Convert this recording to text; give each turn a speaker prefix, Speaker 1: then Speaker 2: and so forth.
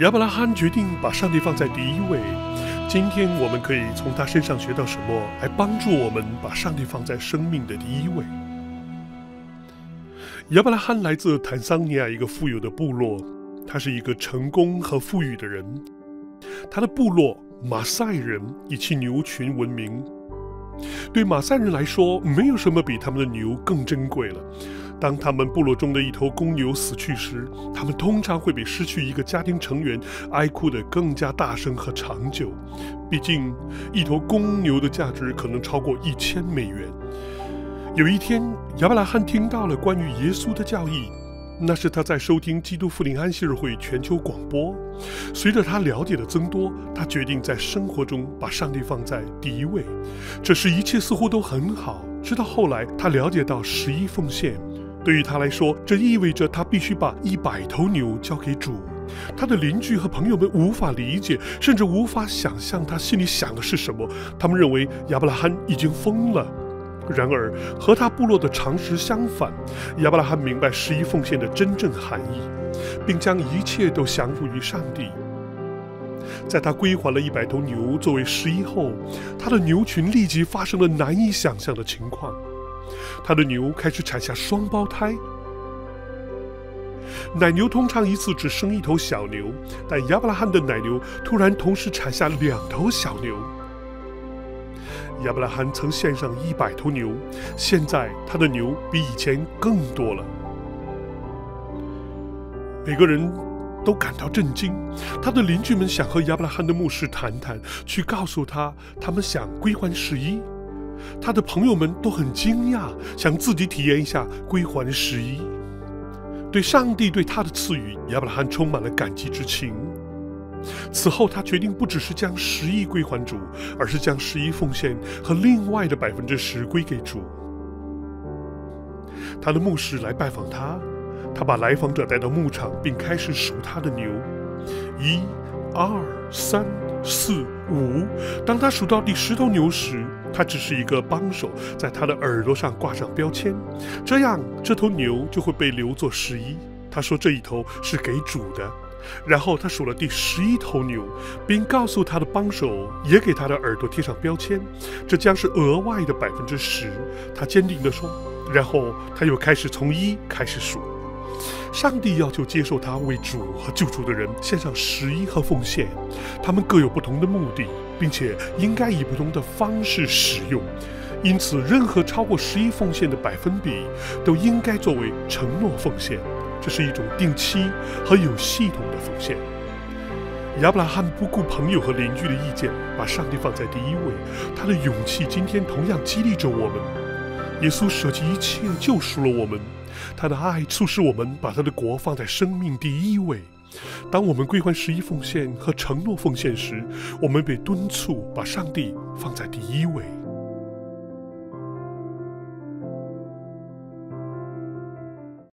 Speaker 1: 亚伯拉罕决定把上帝放在第一位。今天我们可以从他身上学到什么，来帮助我们把上帝放在生命的第一位？亚伯拉罕来自坦桑尼亚一个富有的部落，他是一个成功和富裕的人。他的部落马赛人以其牛群闻名。对马赛人来说，没有什么比他们的牛更珍贵了。当他们部落中的一头公牛死去时，他们通常会比失去一个家庭成员哀哭得更加大声和长久。毕竟，一头公牛的价值可能超过一千美元。有一天，亚伯拉罕听到了关于耶稣的教义。那是他在收听基督复临安息日会全球广播。随着他了解的增多，他决定在生活中把上帝放在第一位。这时一切似乎都很好，直到后来他了解到十一奉献，对于他来说，这意味着他必须把一百头牛交给主。他的邻居和朋友们无法理解，甚至无法想象他心里想的是什么。他们认为亚伯拉罕已经疯了。然而，和他部落的常识相反，亚伯拉罕明白十一奉献的真正含义，并将一切都降服于上帝。在他归还了一百头牛作为十一后，他的牛群立即发生了难以想象的情况：他的牛开始产下双胞胎。奶牛通常一次只生一头小牛，但亚伯拉罕的奶牛突然同时产下两头小牛。亚伯拉罕曾献上一百头牛，现在他的牛比以前更多了。每个人都感到震惊。他的邻居们想和亚伯拉罕的牧师谈谈，去告诉他他们想归还十一。他的朋友们都很惊讶，想自己体验一下归还十一。对上帝对他的赐予，亚伯拉罕充满了感激之情。此后，他决定不只是将十亿归还主，而是将十一奉献和另外的百分之十归给主。他的牧师来拜访他，他把来访者带到牧场，并开始数他的牛：一、二、三、四、五。当他数到第十头牛时，他只是一个帮手，在他的耳朵上挂上标签，这样这头牛就会被留作十一。他说这一头是给主的。然后他数了第十一头牛，并告诉他的帮手也给他的耳朵贴上标签，这将是额外的百分之十。他坚定地说。然后他又开始从一开始数。上帝要求接受他为主和救主的人献上十一和奉献，他们各有不同的目的，并且应该以不同的方式使用。因此，任何超过十一奉献的百分比都应该作为承诺奉献。这是一种定期和有系统的奉献。亚伯拉罕不顾朋友和邻居的意见，把上帝放在第一位。他的勇气今天同样激励着我们。耶稣舍弃一切救赎了我们，他的爱促使我们把他的国放在生命第一位。当我们归还十一奉献和承诺奉献时，我们被敦促把上帝放在第一位。